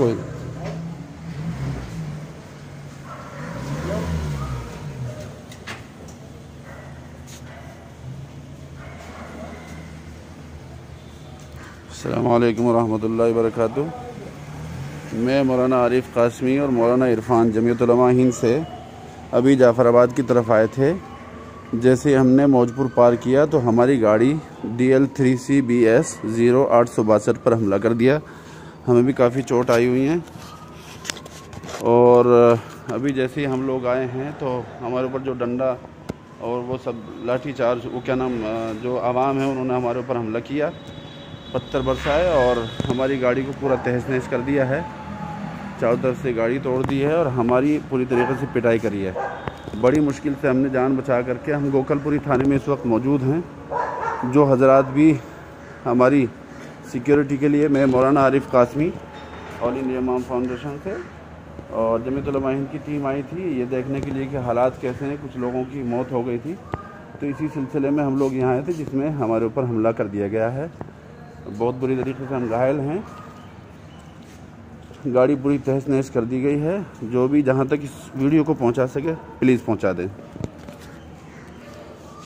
کوئی۔ السلام علیکم ورحمۃ اللہ وبرکاتہ۔ میں مولانا عارف قاسمی اور مولانا عرفان جمعیت علماء ہند سے ابھی جعفر آباد کی طرف آئے تھے۔ جیسے ہم نے موجپور پار کیا تو ہماری گاڑی D L three C B S zero آٹھ سو باسٹھ پر حملہ کر دیا۔ ہمیں بھی کافی چوٹ آئی ہوئی ہیں۔ اور ابھی جیسے ہی ہم لوگ آئے ہیں تو ہمارے اوپر جو ڈنڈا اور وہ سب لاٹھی چارج، وہ کیا نام، جو عوام ہے انہوں نے ہمارے اوپر حملہ کیا، پتھر برسائے اور ہماری گاڑی کو پورا تہس نہس کر دیا ہے۔ چاروں طرف سے گاڑی توڑ دی ہے اور ہماری پوری طریقے سے پٹائی کری ہے۔ بڑی مشکل سے ہم نے جان بچا کر کے ہم گوکل پوری تھانے میں اس وقت موجود ہیں، جو حضرات بھی ہماری سیکیورٹی کے لیے میں Maulana Arif Qasmi All India Imam Foundation سے، اور جمعیت علماء ہند کی ٹیم آئی تھی، یہ دیکھنے کے لیے کہ حالات کیسے ہیں، کچھ لوگوں کی موت ہو گئی تھی۔ تو اسی سلسلے میں ہم لوگ یہاں آئے تھے، جس میں ہمارے اوپر حملہ کر دیا گیا ہے۔ بہت بری طریقے سے ہم گھائل ہیں۔ گاڑی پوری تہس نہس کر دی گئی ہے۔ جو بھی جہاں تک اس ویڈیو کو پہنچا سکے، پلیز پہنچا دیں۔